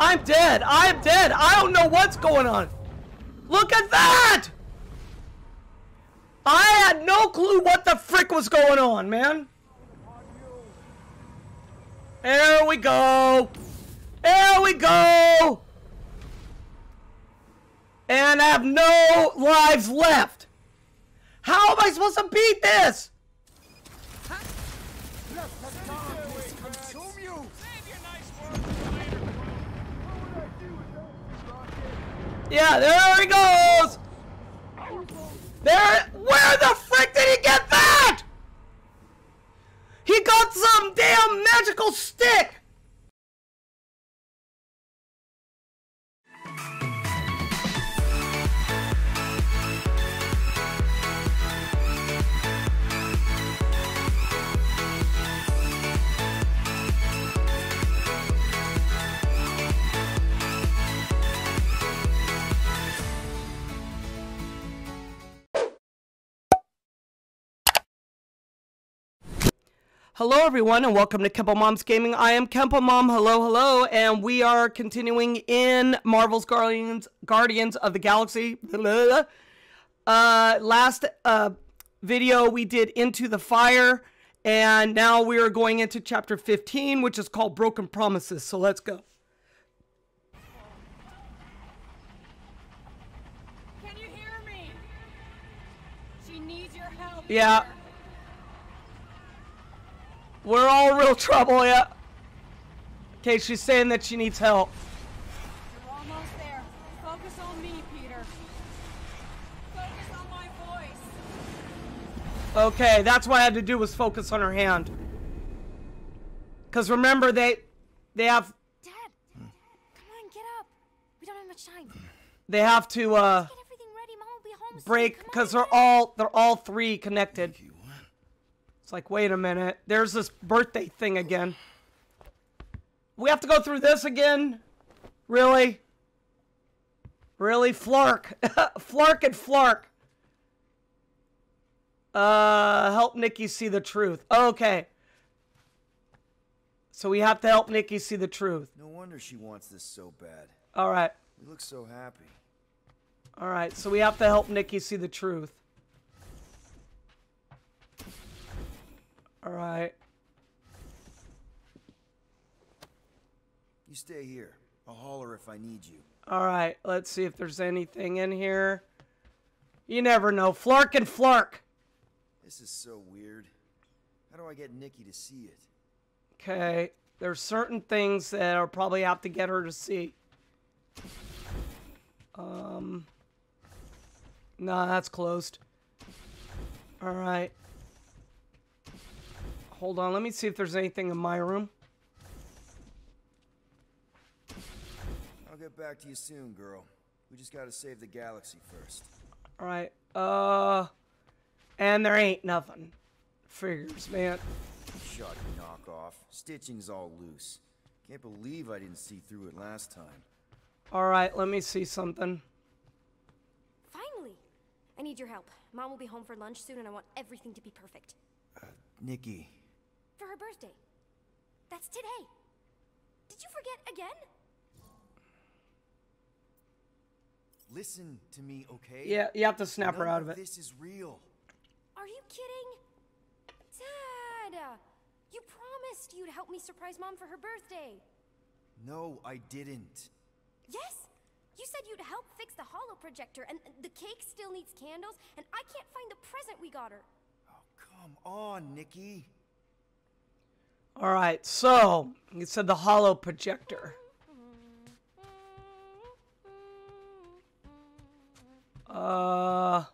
I'm dead. I'm dead. I don't know what's going on. Look at that! I had no clue what the frick was going on, man. There we go. There we go. And I have no lives left. How am I supposed to beat this? Yeah, there he goes. There, where the frick did he get that? He got some damn magical stick. Hello, everyone, and welcome to Kenpomom's Gaming. I am Kenpomom. Hello, hello, and we are continuing in Marvel's Guardians Guardians of the Galaxy. Uh, last uh, video we did Into the Fire, and now we are going into chapter 15, which is called Broken Promises. So let's go. Can you hear me? She needs your help. Yeah. We're all real trouble, yeah. Okay, she's saying that she needs help. You're almost there. Focus on me, Peter. Focus on my voice. Okay, that's what I had to do was focus on her hand. Cause remember they they have Dad, come on, get up. We don't have much time. they have to uh Get everything ready. Mom will be home break because they're all they're all three connected. It's like wait a minute, there's this birthday thing again. We have to go through this again? Really? Really? Flark. Flark and Flark. Uh, help Nikki see the truth. Okay. So we have to help Nikki see the truth. No wonder she wants this so bad. All right. You look so happy. All right. So we have to help Nikki see the truth. All right. You stay here. I'll holler if I need you. All right. Let's see if there's anything in here. You never know. Flark and Flark. This is so weird. How do I get Nikki to see it? Okay. There's certain things that I'll probably have to get her to see. Um. Nah, that's closed. All right. Hold on. Let me see if there's anything in my room. I'll get back to you soon, girl. We just gotta save the galaxy first. All right. Uh. And there ain't nothing. Figures, man. Shut knock off. Stitching's all loose. Can't believe I didn't see through it last time. All right. Let me see something. Finally. I need your help. Mom will be home for lunch soon and I want everything to be perfect. Nikki. For her birthday. That's today. Did you forget again? Listen to me, okay? Yeah, you have to snap her out of it. This is real. Are you kidding? Dad! You promised you'd help me surprise Mom for her birthday. No, I didn't. Yes? You said you'd help fix the holo projector, and the cake still needs candles, and I can't find the present we got her. Oh, come on, Nikki. All right. So you said the holo projector. Uh.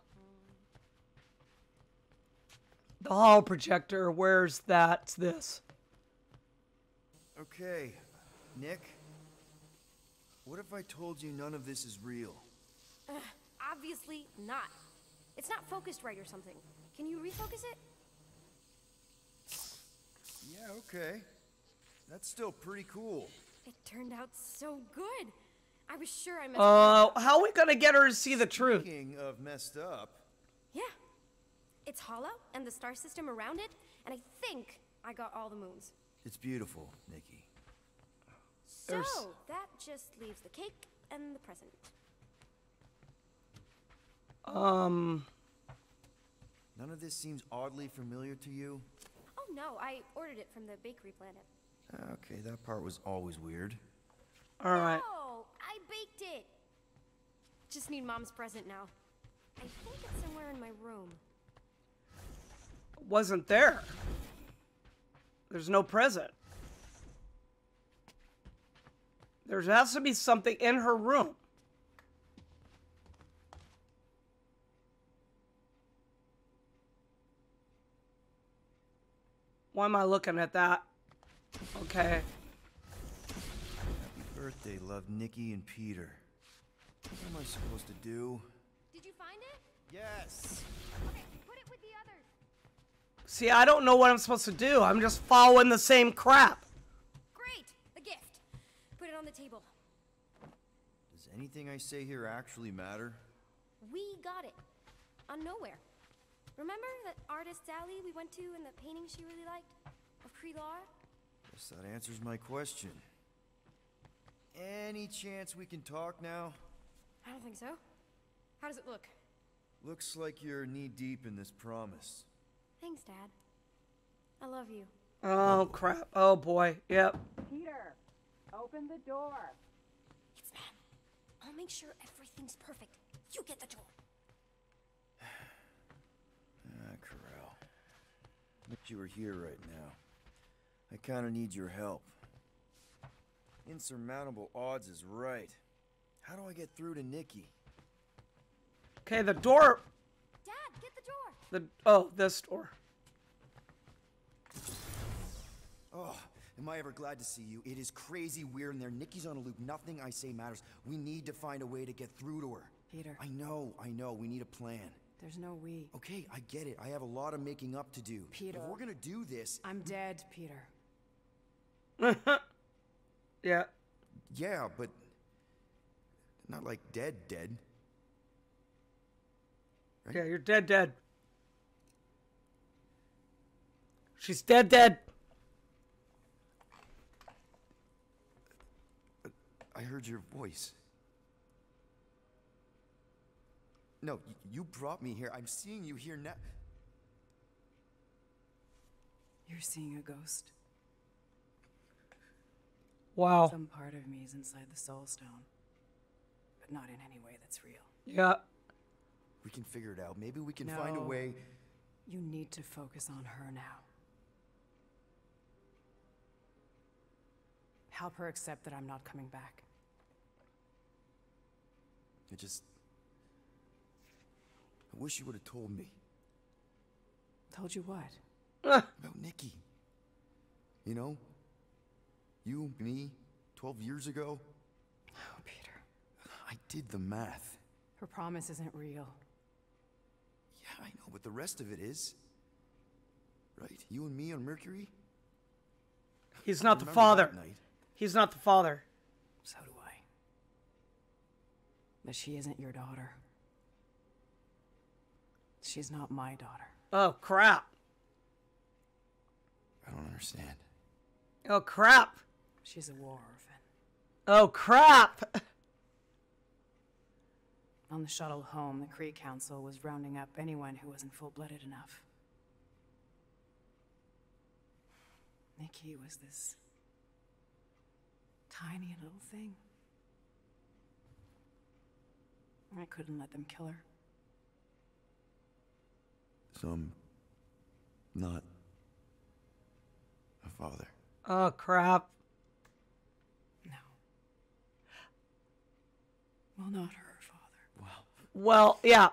The holo projector, where's that? This. Okay, Nick. What if I told you none of this is real? Obviously not. It's not focused right or something. Can you refocus it? Yeah, okay. That's still pretty cool. It turned out so good. I was sure I messed Uh, how are we gonna get her to see the truth? Speaking of messed up, Yeah. It's Hala, and the star system around it, and I think I got all the moons. it's beautiful, Nikki. So There's- that just leaves the cake and the present. Um, None of this seems oddly familiar to you? No, I ordered it from the bakery planet. Okay, that part was always weird. all right. Oh, I baked it. Just need mom's present now. I think it's somewhere in my room. Wasn't there. There's no present. There has to be something in her room. Why am I looking at that? Okay. Happy birthday, love Nikki and Peter. What am I supposed to do? Did you find it? Yes! Okay, put it with the others. See, I don't know what I'm supposed to do. I'm just following the same crap. Great, a gift. Put it on the table. Does anything I say here actually matter? We got it. On nowhere. Remember that artist's alley we went to and the painting she really liked? Of Kree-Lar? Guess that answers my question. Any chance we can talk now? I don't think so. How does it look? Looks like you're knee deep in this promise. Thanks, Dad. I love you. Oh, crap. Oh, boy. Yep. Peter, open the door. It's Matt. I'll make sure everything's perfect. You get the door. Ah, Ko-Rel. Wish you were here right now. I kinda need your help. Insurmountable odds is right. How do I get through to Nikki? Okay, the door. Dad, get the door. The oh, this door. Oh, am I ever glad to see you? It is crazy weird in there. Nikki's on a loop. Nothing I say matters. We need to find a way to get through to her. Peter, I know, I know. We need a plan. There's no we. Okay, I get it. I have a lot of making up to do. Peter. If we're gonna do this, I'm dead, Peter. Yeah. yeah, but not like dead, dead. Yeah, you're dead, dead. She's dead, dead. I heard your voice. No, you brought me here. I'm seeing you here now. You're seeing a ghost. Wow. Some part of me is inside the Soul Stone, but not in any way that's real. Yeah. We can figure it out. Maybe we can find a No. way. You need to focus on her now. Help her accept that I'm not coming back. I just. I wish you would have told me Told you what? Ah. about Nikki. You know? You, me, 12 years ago. Oh, Peter. I did the math. Her promise isn't real. Yeah, I know, but the rest of it is. Right? You and me on Mercury? He's not the father. night? He's not the father. So do I. But she isn't your daughter. She's not my daughter. Oh crap. I don't understand. Oh crap. She's a war orphan. Oh crap. On the shuttle home, the Kree Council was rounding up anyone who wasn't full-blooded enough. Nikki was this tiny little thing. I couldn't let them kill her. So I'm not a father. Oh crap. No. Well, not her father. Wow. Well, yeah.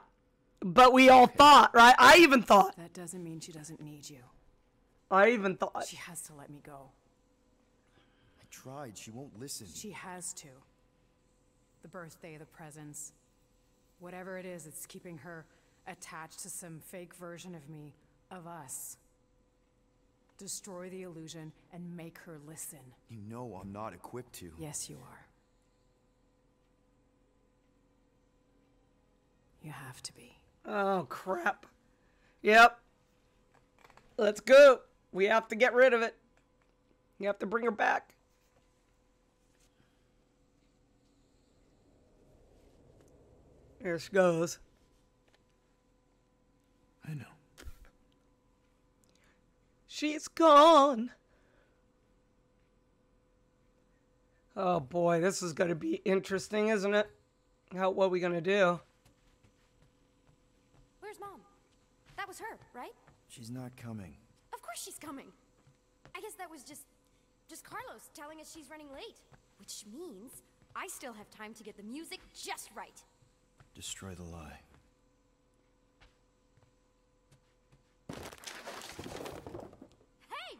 But we all thought, right? I even thought. That doesn't mean she doesn't need you. I even thought. She has to let me go. I tried. She won't listen. She has to. The birthday, the presents, whatever it is it's keeping her attached to some fake version of me, of us. Destroy the illusion and make her listen. You know I'm not equipped to. Yes, you are. You have to be. Oh, crap. Yep. Let's go. We have to get rid of it. You have to bring her back. There she goes. She's gone. Oh boy, this is going to be interesting, isn't it? How what are we going to do? Where's Mom? That was her, right? She's not coming. Of course she's coming. I guess that was just... just Carlos telling us she's running late. Which means I still have time to get the music just right. Destroy the lie. Hey!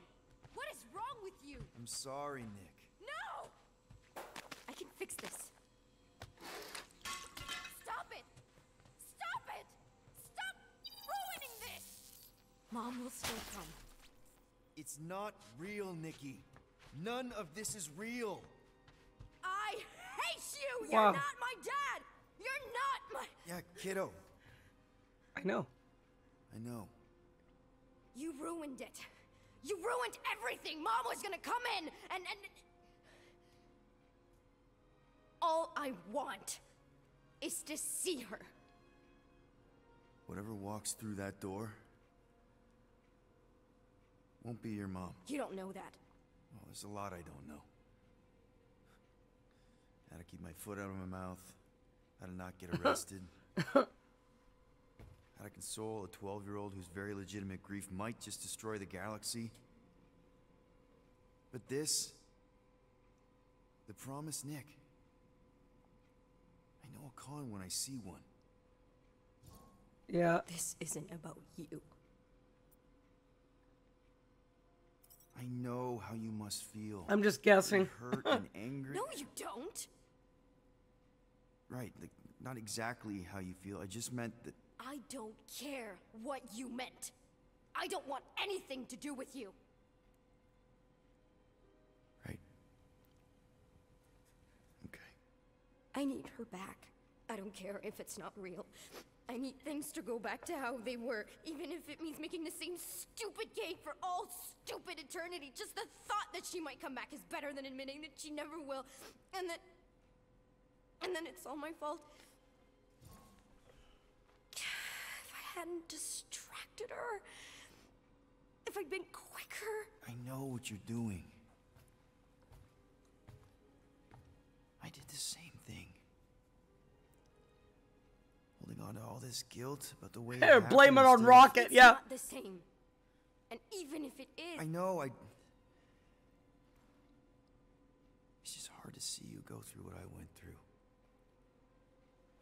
What is wrong with you? I'm sorry, Nick. No! I can fix this. Stop it! Stop it! Stop ruining this! Mom will still come. It's not real, Nikki. None of this is real. I hate you! Wow. You're not my dad! You're not my... Yeah, kiddo. I know. I know. You ruined it. You ruined everything. Mom was gonna come in and and all I want is to see her. Whatever walks through that door won't be your mom. You don't know that. Well, there's a lot I don't know. How to keep my foot out of my mouth. How to not get arrested. How to console a 12 year old whose very legitimate grief might just destroy the galaxy. But this. The promised Nick. I know a con when I see one. Yeah. This isn't about you. I know how you must feel. I'm just guessing. hurt and angry. No, you don't. Right, like, not exactly how you feel. I just meant that I don't care what you meant. I don't want anything to do with you. Right. Okay. I need her back. I don't care if it's not real. I need things to go back to how they were, even if it means making the same stupid cake for all stupid eternity. Just the thought that she might come back is better than admitting that she never will. And that. And then it's all my fault. Hadn't distracted her. If I'd been quicker. I know what you're doing. I did the same thing. Holding on to all this guilt about the way. it Here, blame it on instead Rocket. It's Yeah. not the same. And even if it is. I know. I. It's just hard to see you go through what I went through.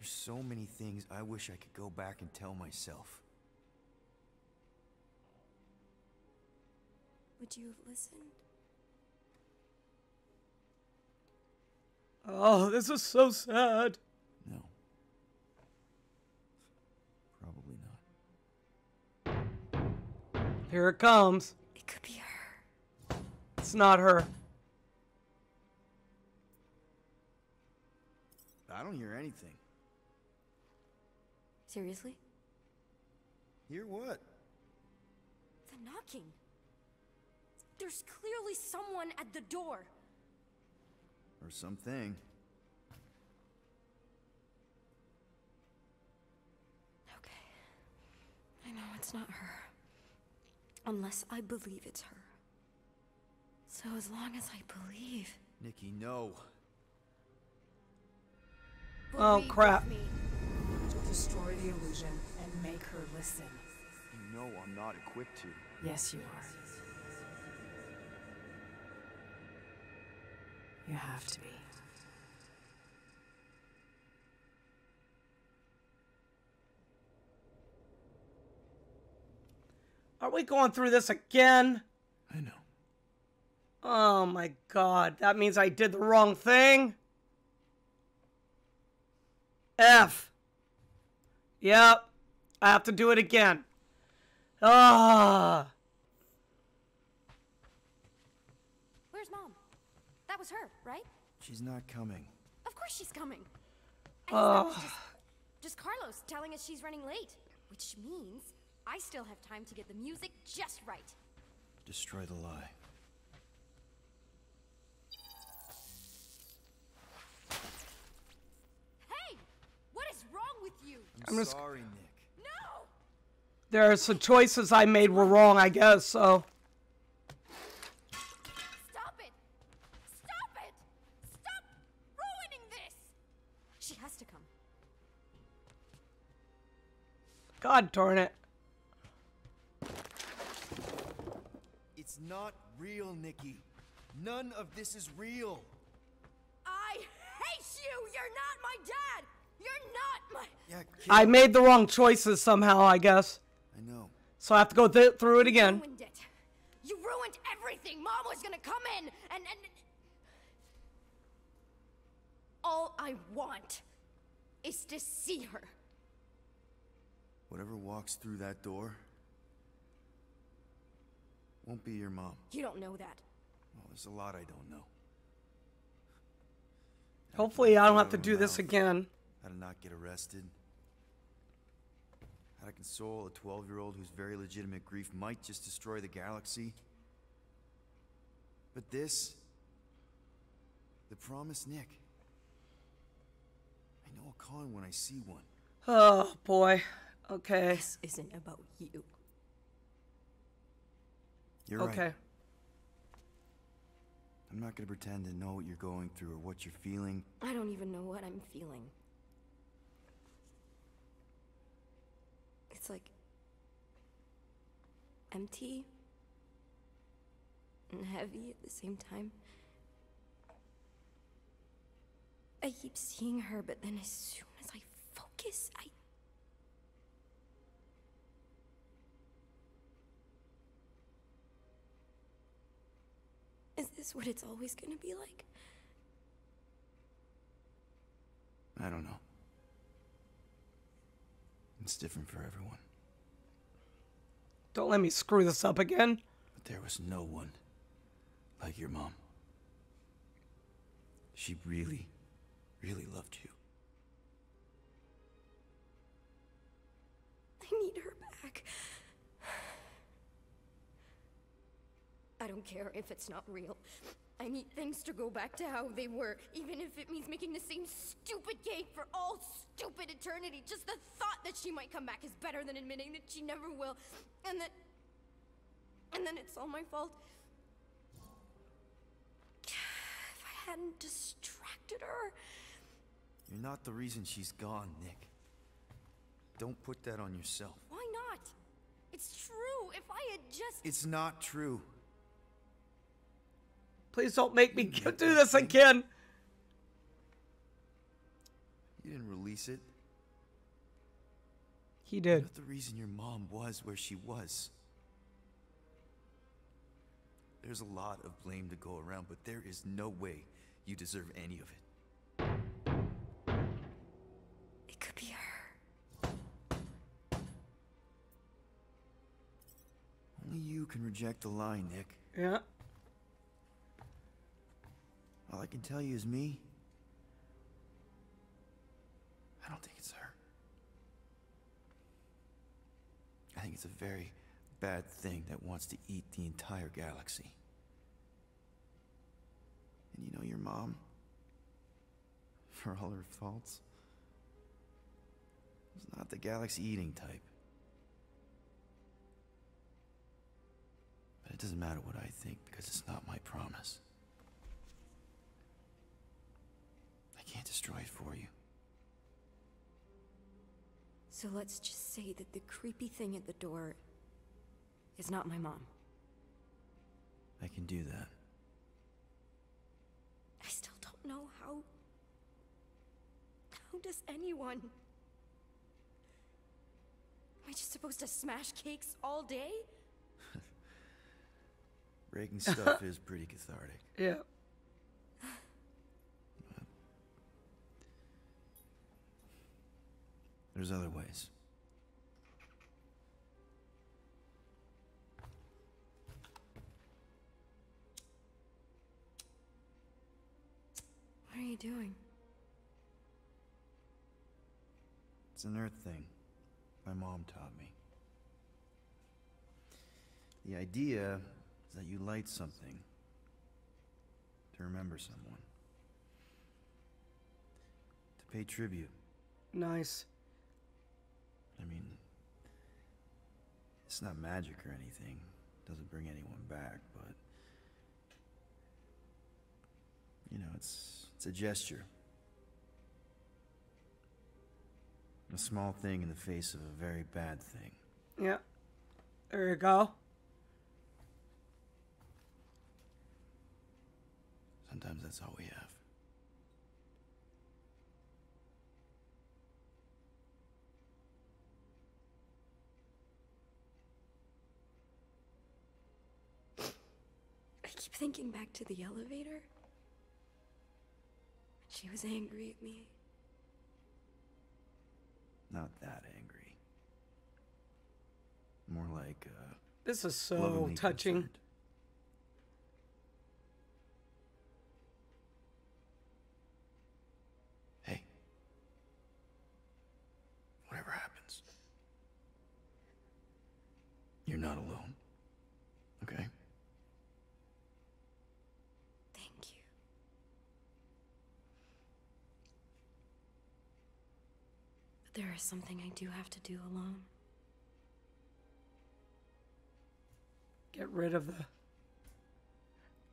There's so many things I wish I could go back and tell myself. Would you have listened? Oh, this is so sad. No. Probably not. Here it comes. It could be her. It's not her. I don't hear anything. Seriously? Hear what? The knocking. There's clearly someone at the door. Or something. Okay. I know it's not her. Unless I believe it's her. So as long as I believe. Nikki, no. Oh, crap. me. Destroy the illusion and make her listen. You know I'm not equipped to. Yes, you are. You have to be. Are we going through this again? I know. Oh my god. That means I did the wrong thing. F. Yep. I have to do it again. Ah. Where's mom? That was her, right? She's not coming. Of course she's coming. I guess that was just, just Carlos telling us she's running late. Which means I still have time to get the music just right. Destroy the lie. Hey! What is wrong with I'm just- sorry, Nick. No! There are some choices I made were wrong, I guess. So Stop it! Stop it! Stop ruining this! She has to come. God darn it. It's not real, Nikki. None of this is real. I hate you! You're not my dad! You're not my. Yeah, I made the wrong choices somehow, I guess. I know. So I have to go th- through it again. You ruined it. You ruined everything. Mom was gonna come in and and. All I want is to see her. Whatever walks through that door won't be your mom. You don't know that. Well, there's a lot I don't know. Hopefully, I don't have to do this again. How to not get arrested. How to console a 12 year old whose very legitimate grief might just destroy the galaxy. But this. The promised Nick. I know a con when I see one. Oh boy. Okay. This isn't about you. You're right. Okay. I'm not gonna pretend to know what you're going through or what you're feeling. I don't even know what I'm feeling. It's like empty and heavy at the same time. I keep seeing her, but then as soon as I focus, I. Is this what it's always gonna be like? I don't know. It's different for everyone. Don't let me screw this up again. But there was no one like your mom. She really, really loved you. I need her back. I don't care if it's not real. I need things to go back to how they were, even if it means making the same stupid cake for all stupid eternity. Just the thought that she might come back is better than admitting that she never will. And that. And then it's all my fault. If I hadn't distracted her. You're not the reason she's gone, Nick. Don't put that on yourself. Why not? It's true. If I had just. It's not true. Please don't make me do this again. You didn't release it. He did. Not the reason your mom was where she was. There's a lot of blame to go around, but there is no way you deserve any of it. It could be her. Only you can reject the lie, Nick. Yeah. All I can tell you is me. I don't think it's her. I think it's a very bad thing that wants to eat the entire galaxy. And you know your mom? For all her faults, was not the galaxy eating type. But it doesn't matter what I think because it's not my promise. I can't destroy it for you. So let's just say that the creepy thing at the door is not my mom. I can do that. I still don't know how. How does anyone? Am I just supposed to smash cakes all day? Breaking stuff is pretty cathartic. Yeah. There's other ways. What are you doing? It's an earth thing my mom taught me. The idea is that you light something to remember someone, to pay tribute. Nice. I mean, it's not magic or anything. Doesn't bring anyone back, but you know, it's it's a gesture. A small thing in the face of a very bad thing. Yeah. There you go. Sometimes that's all we have. I keep thinking back to the elevator. She was angry at me. Not that angry. More like uh, This is so touching. concerned. Hey. Whatever happens, you're not alone. Okay? Thank you. But there is something I do have to do alone. Get rid of the.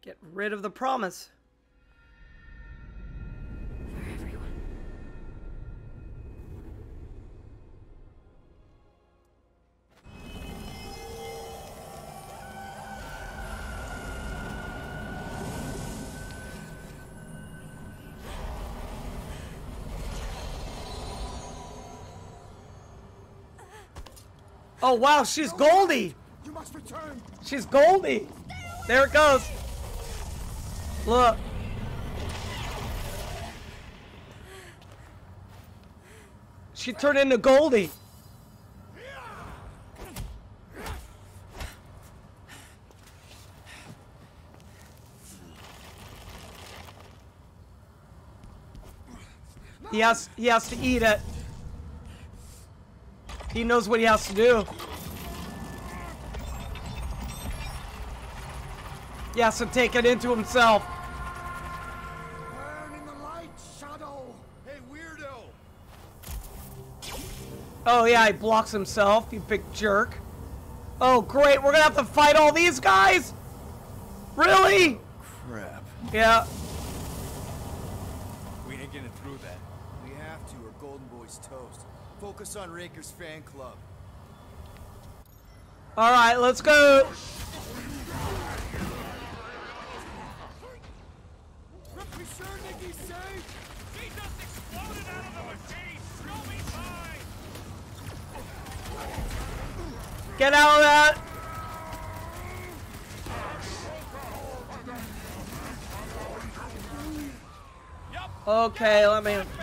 Get rid of the promise. Oh wow, she's Goldie. You must return! She's Goldie. There it goes. Look. She turned into Goldie. He has, he has to eat it. He knows what he has to do. He has to take it into himself. Burn in the light, Shadow! Hey, weirdo! Oh yeah, he blocks himself, you big jerk. Oh great, we're gonna have to fight all these guys? Really? Crap. Yeah. We ain't getting through that. We have to, or Golden Boy's toast. Focus on Raker's fan club. Alright, let's go. Get out of that. Okay, let me.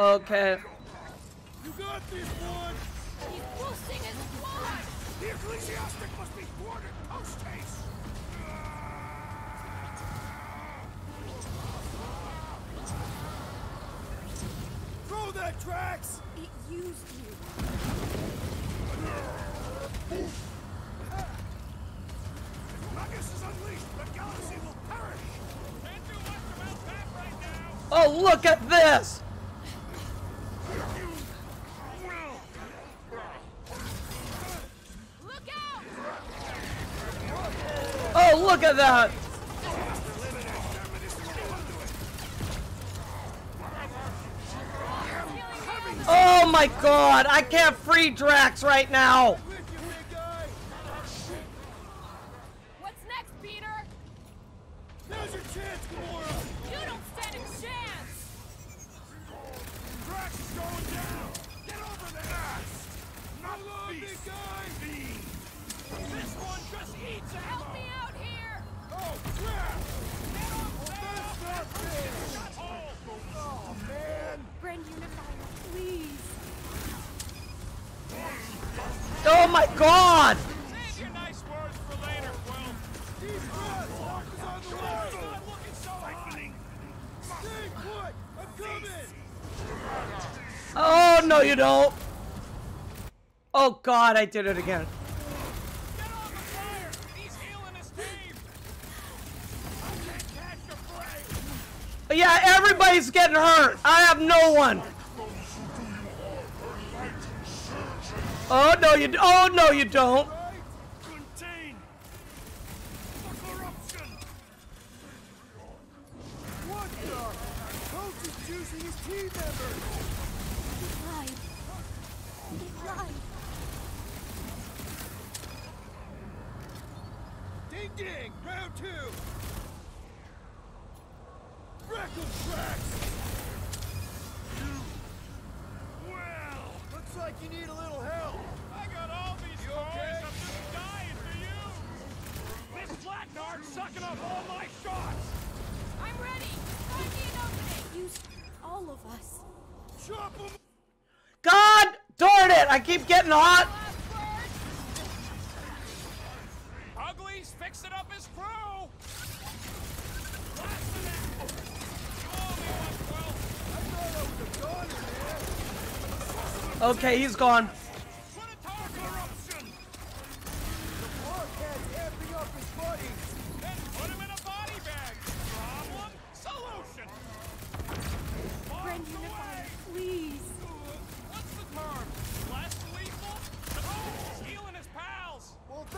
Okay. You got this one! He's boosting his squad! The ecclesiastic must be thwarted post-haste! Throw that tracks! It used you. Magus is unleashed! The galaxy will perish! Can't do much about that right now! Oh, look at this. Look out! Look at that. Oh my god, I can't free Drax right now. I'm coming! Oh no, you don't. Oh god, I did it again. Yeah, everybody's getting hurt. I have no one. Oh no, you. Oh no, you don't. God darn it! I keep getting hot! Ugly's fixing up his crew! Okay, he's gone.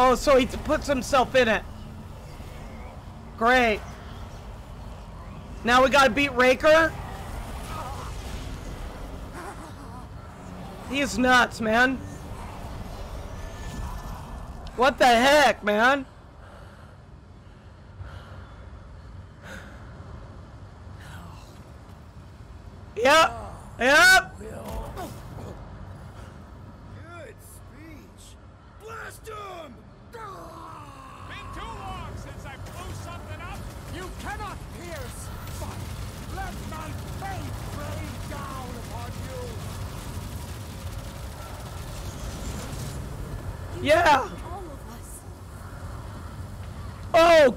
Oh, so he puts himself in it. Great. Now we gotta beat Raker? He's nuts, man. What the heck, man?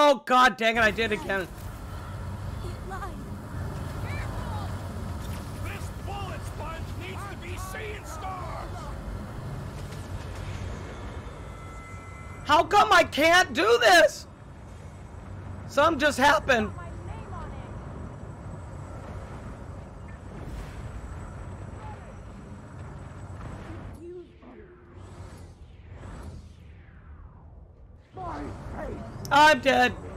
Oh, god dang it, I did again. How come I can't do this? Some just happened. I'm dead.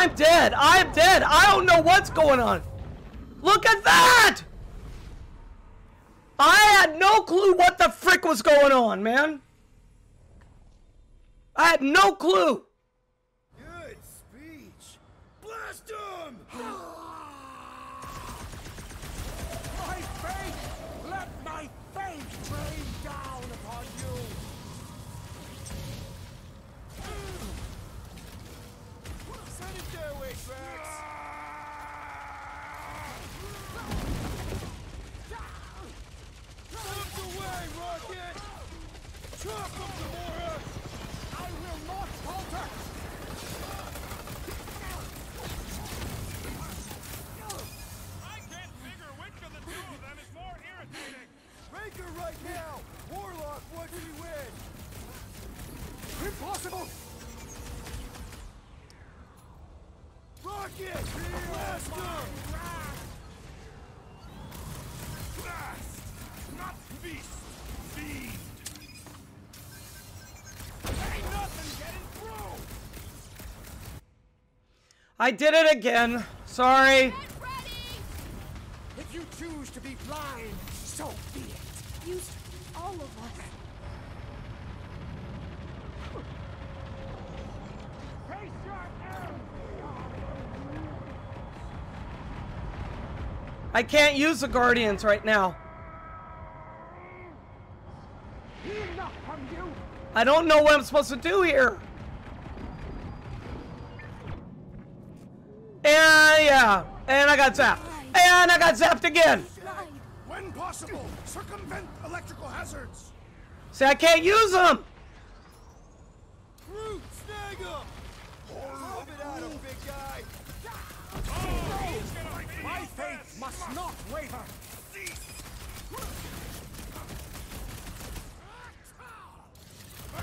I'm dead. I'm dead. I don't know what's going on. Look at that! I had no clue what the frick was going on, man. I had no clue. Good speech. Blast him! My faith! Let my faith rain down upon you! Send it their way, Drax. Out the way, Rocket! Chop him, Gamora! I will not falter! I can't figure which of the two of them is more irritating. Breaker right now! Warlock wants you win! Impossible! Rocket! Blast! Blast! Not feast! Feed! Ain't nothing getting through! I did it again. Sorry. If you choose to be blind, so be it! Used all of us. Face your arrows! I can't use the Guardians right now. Enough from you! I don't know what I'm supposed to do here. And yeah, and I got zapped. And I got zapped again. When possible, circumvent electrical hazards! See, I can't use them. Groot, snag him! Rub it out big guy! Oh, My faith must not waver!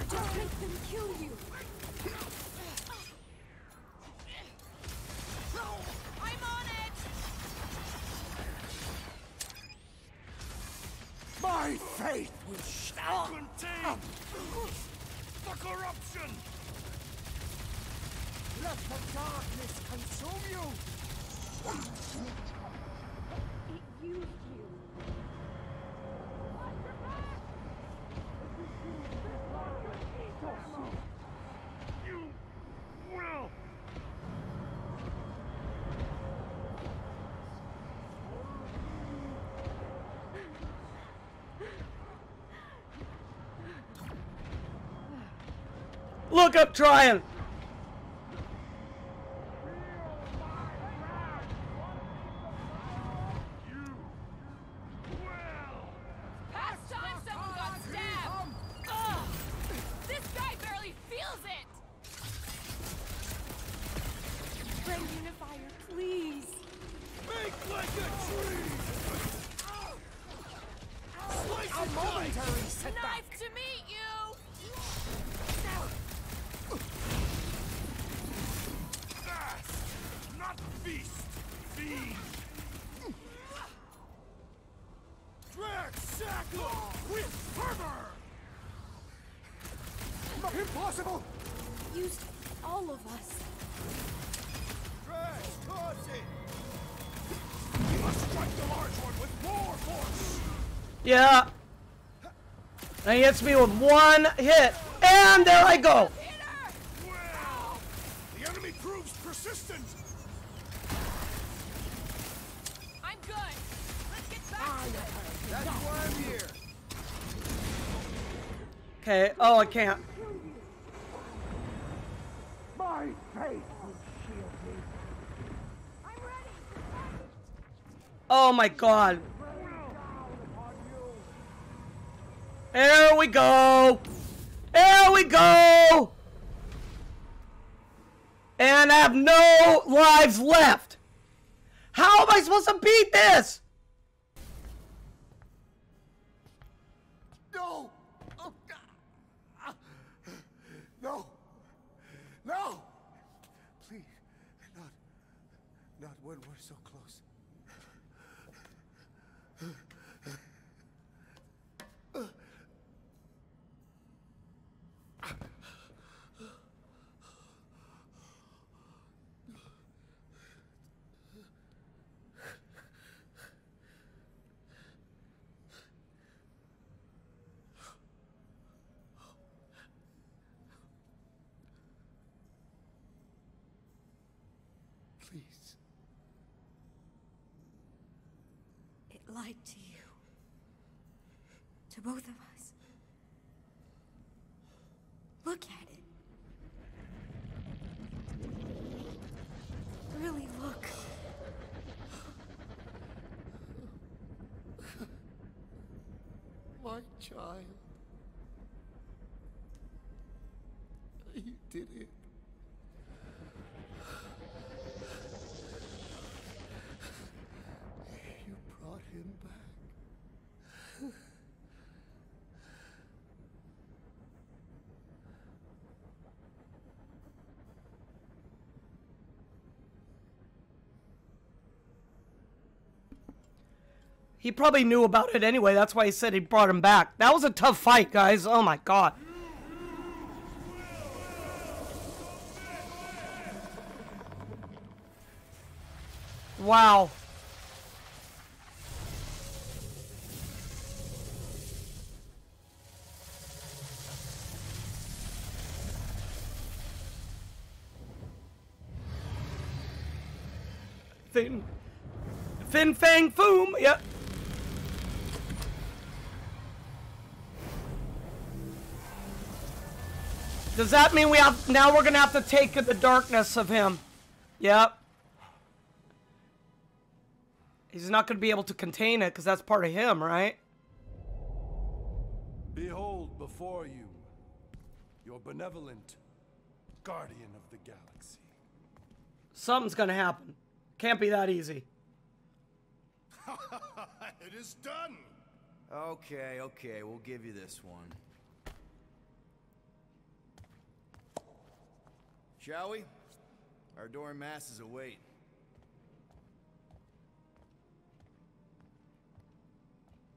Just make them kill you. I'm on it! My faith will shine! Contain the corruption! Let the darkness consume you! Look up trying. Yeah. And he hits me with one hit. And there I go. Well, the enemy proves persistent! I'm good! Let's get back ah, to! That's why I'm here! Okay. Oh, I can't. My faith will shield me! Oh my god. There we go. There we go. And I have no lives left. How am I supposed to beat this? No! Please. It lied to you. To both of us. Look at it. Really look. My child. You did it. You brought him back. He probably knew about it anyway. That's why he said he brought him back. That was a tough fight, guys. Oh my god. Wow. Fin, fin, fang, foom. Yep. Does that mean we have now we're gonna have to take the darkness of him? Yep. He's not gonna be able to contain it because that's part of him, right? Behold before you your benevolent guardian of the galaxy. Something's gonna happen. Can't be that easy. it is done! Okay, okay, we'll give you this one. Shall we? Our adoring masses await.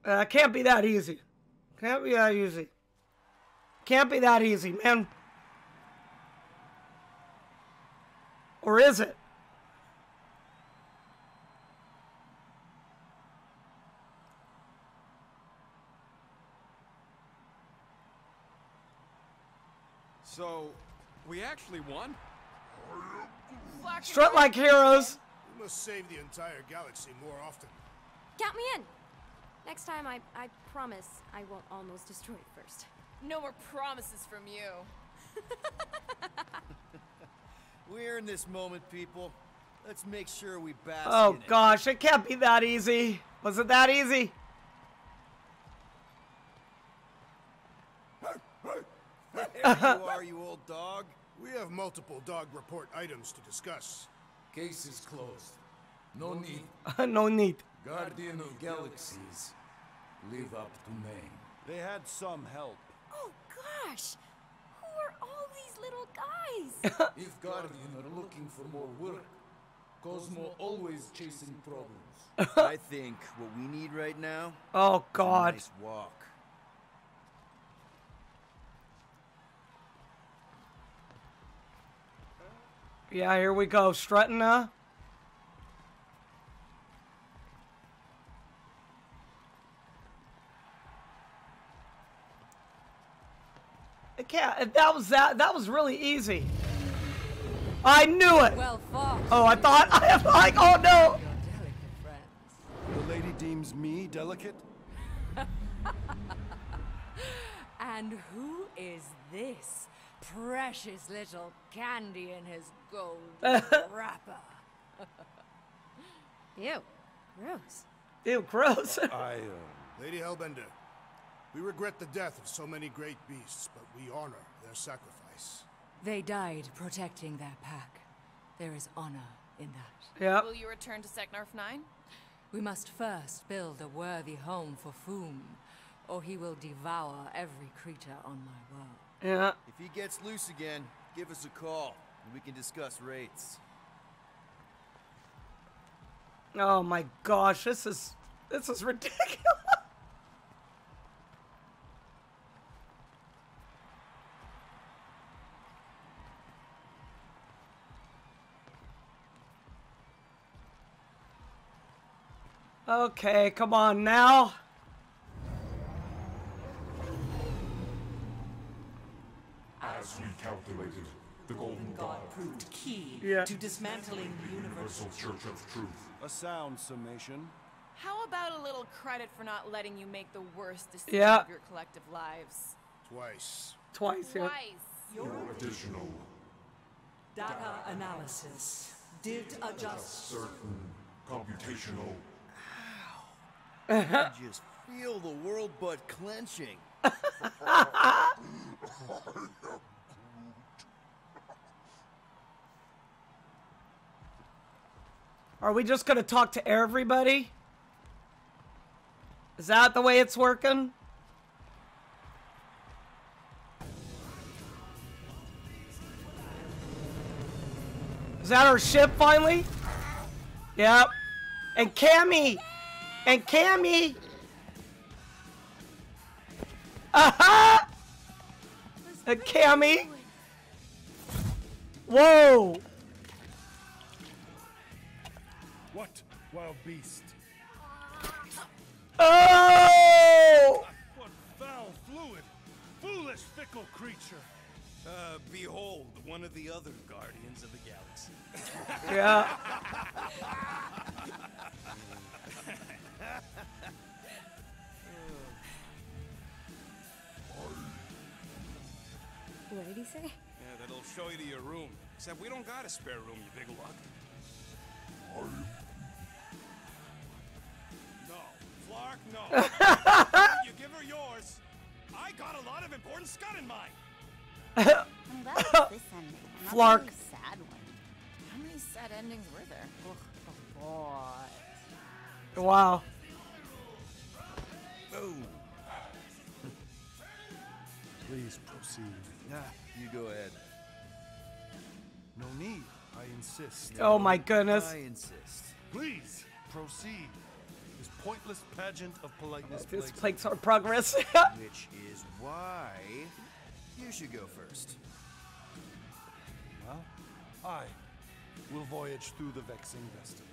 Uh, can't be that easy. Can't be that easy. Can't be that easy, man. Or is it? So, we actually won? Strut like heroes. We must save the entire galaxy more often. Count me in. Next time, I, I promise I won't almost destroy it first. No more promises from you. We're in this moment, people. Let's make sure we bask Oh in it. gosh, it can't be that easy. Was it that easy? There you are, you old dog. We have multiple dog report items to discuss. Case is closed. No need. no need. Guardian of Galaxies. Live up to name. They had some help. Oh gosh! Who are all these little guys? If Guardian are looking for more work, Cosmo always chasing problems. I think what we need right now Oh god. nice walk. Yeah, here we go. Strutting now. It can't. That was that. That was really easy. I knew it. Well fought. Oh, I thought. I am like, oh no. Your. The lady deems me delicate? And who is this precious little candy in his gold wrapper? Ew. Gross. Ew, gross. I, uh... Lady Hellbender, we regret the death of so many great beasts, but we honor their sacrifice. They died protecting their pack. There is honor in that. yep. Will you return to Seknarf 9? We must first build a worthy home for Foom, or he will devour every creature on my world. Yeah. If he gets loose again, give us a call, and we can discuss rates. Oh my gosh, this is this is ridiculous. Okay, come on now. As we calculated, The Golden God proved key Yeah. to dismantling the universe. Church of Truth. A sound summation. How about a little credit for not letting you make the worst decision Yeah. of your collective lives? Twice. Twice, yeah. Twice. Your Additional. data analysis did adjust Certain computational. I just feel the world butt clenching. Are we just gonna talk to everybody? Is that the way it's working? Is that our ship finally? Yep. And Cammy! And Cammy! Aha! And Cammy! Whoa! Wild beast? Oh! What foul fluid! Foolish, fickle creature! Uh, behold, one of the other guardians of the galaxy. Yeah. What did he say? Yeah, that'll show you to your room. Except we don't got a spare room, you big luck. Flark, no. you give her yours. I got a lot of important scud in mine. I'm glad it's this ending. and not Flark. really sad one. How many sad endings were there? Ugh, a lot. Wow. Oh, Please proceed. nah, you go ahead. No need. I insist. Oh my goodness. I insist. Please proceed. This pointless pageant of politeness This plagues plagues our progress. Which is why you should go first. Well, I will voyage through the vexing destiny.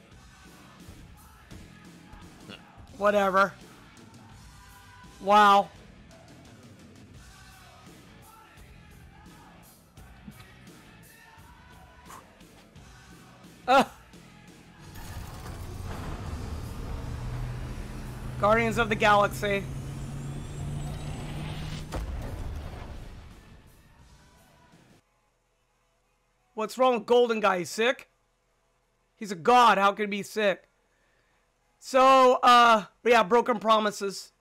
Whatever. Wow. Ugh. Ah. Guardians of the Galaxy. What's wrong with Golden Guy? He's sick? He's a god. How can he be sick? So, uh, yeah, Broken Promises.